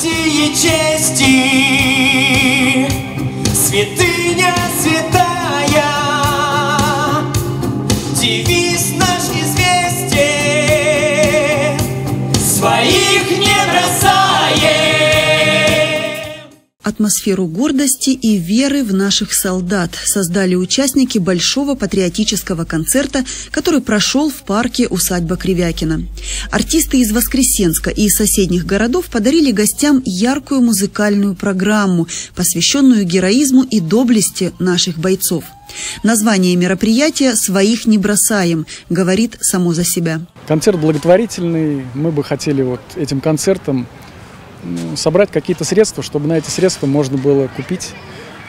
сие чести, Атмосферу гордости и веры в наших солдат создали участники большого патриотического концерта, который прошел в парке усадьба Кривякина. Артисты из Воскресенска и соседних городов подарили гостям яркую музыкальную программу, посвященную героизму и доблести наших бойцов. Название мероприятия «Своих не бросаем» говорит само за себя. Концерт благотворительный. Мы бы хотели вот этим концертом собрать какие-то средства, чтобы на эти средства можно было купить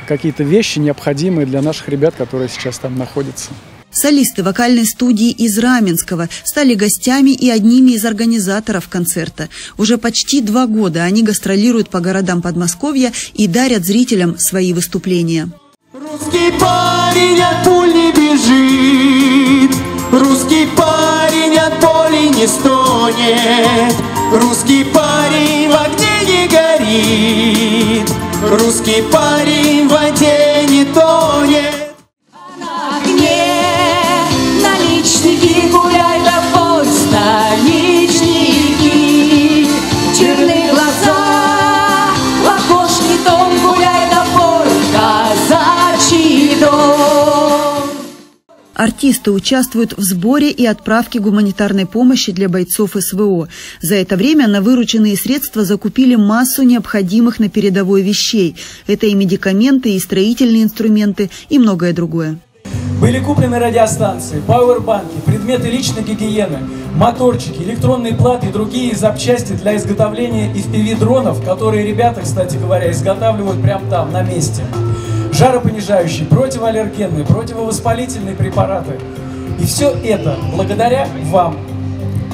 какие-то вещи, необходимые для наших ребят, которые сейчас там находятся. Солисты вокальной студии из Раменского стали гостями и одними из организаторов концерта. Уже почти два года они гастролируют по городам Подмосковья и дарят зрителям свои выступления. Русский парень от пуль не бежит, Русский парень от боли не стонет, Русский парень в огне не горит, Русский парень в воде Артисты участвуют в сборе и отправке гуманитарной помощи для бойцов СВО. За это время на вырученные средства закупили массу необходимых на передовой вещей. Это и медикаменты, и строительные инструменты, и многое другое. Были куплены радиостанции, пауэрбанки, предметы личной гигиены, моторчики, электронные платы и другие запчасти для изготовления FPV-дронов, которые ребята, кстати говоря, изготавливают прямо там, на месте. Жаропонижающие, противоаллергенные, противовоспалительные препараты. И все это благодаря вам,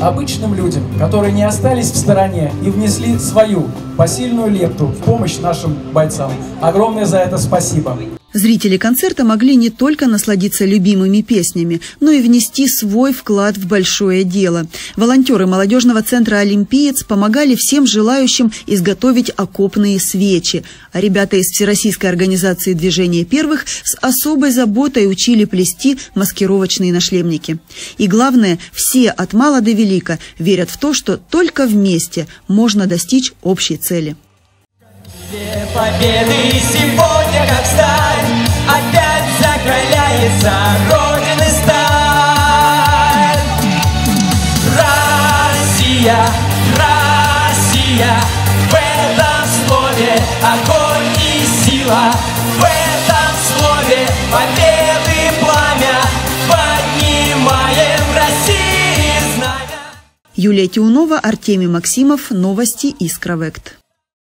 обычным людям, которые не остались в стороне и внесли свою посильную лепту в помощь нашим бойцам. Огромное за это спасибо. Зрители концерта могли не только насладиться любимыми песнями, но и внести свой вклад в большое дело. Волонтеры молодежного центра «Олимпиец» помогали всем желающим изготовить окопные свечи. А ребята из Всероссийской организации движения первых с особой заботой учили плести маскировочные нашлемники. И главное, все от мала до велика верят в то, что только вместе можно достичь общей цели. Две победы сегодня, как сталь, опять закаляется Родины сталь. Россия, Россия, в этом слове огонь и сила, в этом слове победы пламя, поднимаем России знамя. Юлия Тиунова, Артемий Максимов. Новости Искровект.